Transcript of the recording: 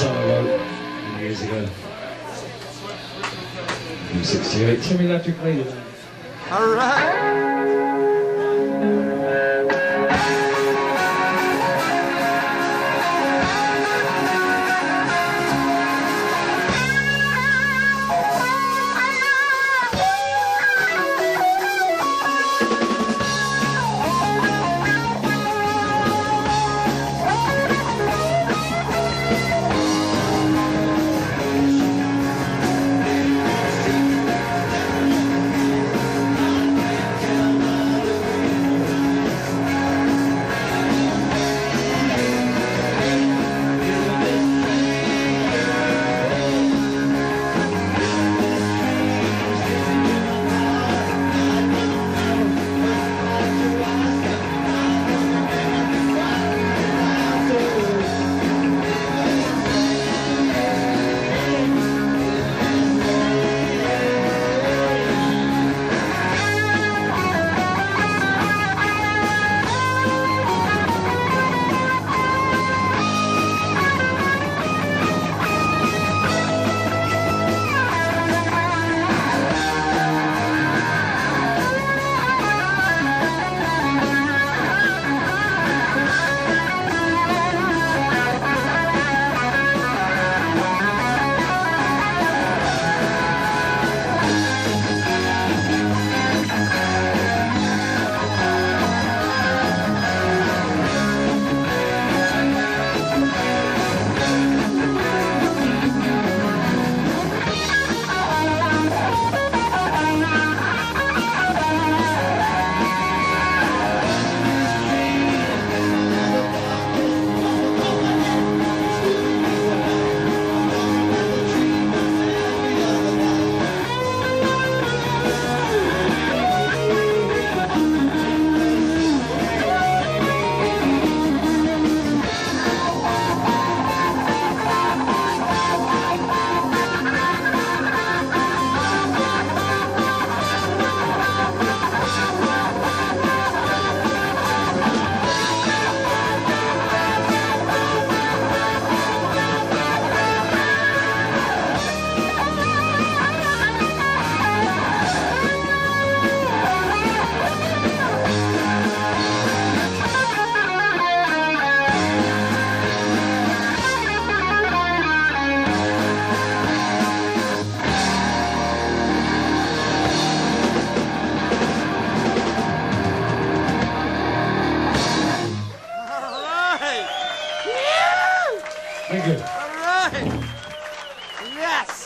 song I wrote years ago. In 68, Timmy Electric Lady. All right. You. All right. Yes.